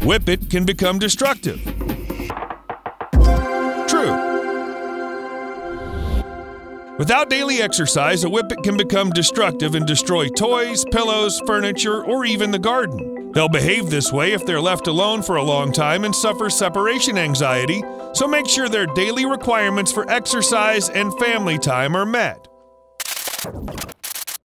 Whippet can become destructive. True. Without daily exercise, a whippet can become destructive and destroy toys, pillows, furniture, or even the garden. They'll behave this way if they're left alone for a long time and suffer separation anxiety, so make sure their daily requirements for exercise and family time are met.